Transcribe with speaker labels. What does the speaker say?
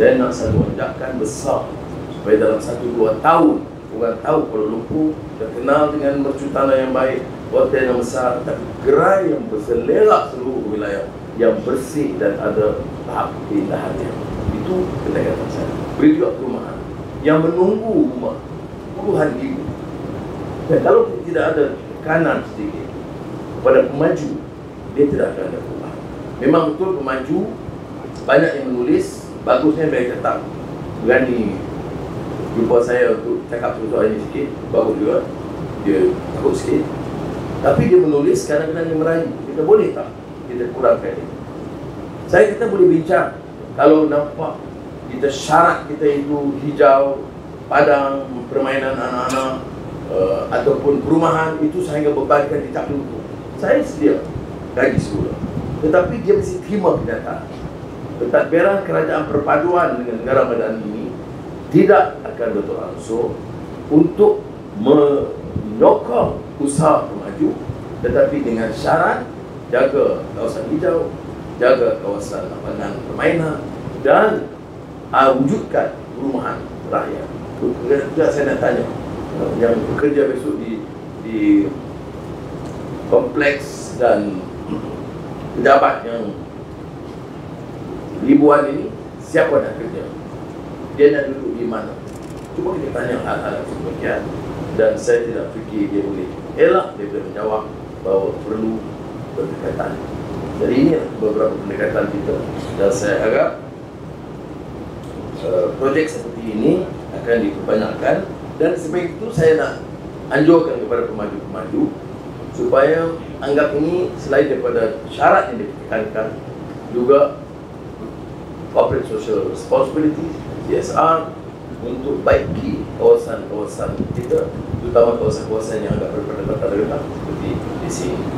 Speaker 1: dan nak selalu anjakan besar. Supaya dalam satu dua tahun orang tahu Kuala Lumpur terkenal dengan mercu tanah yang baik hotel yang besar tapi gerai yang berselerak seluruh wilayah yang bersih dan ada tahap keindahannya. Itu pendekatan saya. Beri juga perumahan yang menunggu rumah puluhan ribu. Dan kalau tidak ada tekanan sedikit kepada pemaju dia tidak akan ada perubahan memang betul pemaju banyak yang menulis bagusnya mereka tetap. Berani jumpa saya untuk cakap soal ini sikit bagus juga. Dia takut sikit. Tapi dia menulis kadang-kadang dia merayu. Kita boleh tak? Kita kurangkan ini saya kata boleh bincang. Kalau nampak kita syarat kita itu hijau padang permainan anak-anak uh, ataupun perumahan itu sehingga bebankan di tak saya sedia gaji semula. Tetapi dia mesti terima kenyataan pentadbiran kerajaan perpaduan dengan negara badan ini tidak akan betul langsung untuk menyokong usaha maju tetapi dengan syarat jaga kawasan hijau jaga kawasan lapangan permainan dan uh, wujudkan perumahan rakyat. Juga saya nak tanya. Yang bekerja besok di di kompleks dan pejabat yang ribuan ini siapa nak kerja? Dia nak duduk di mana? Cuba kita tanya hal-hal seperti dan saya tidak fikir dia boleh elak dia boleh menjawab bahawa perlu pendekatan. Jadi ini beberapa pendekatan kita. Dan saya harap uh, projek seperti ini akan diperbanyakkan dan sebaik itu saya nak anjurkan kepada pemaju-pemaju supaya anggap ini selain daripada syarat yang ditekankan juga corporate social responsibility CSR untuk baiki kawasan-kawasan kita terutama kawasan-kawasan yang agak berpendapatan rendah seperti di sini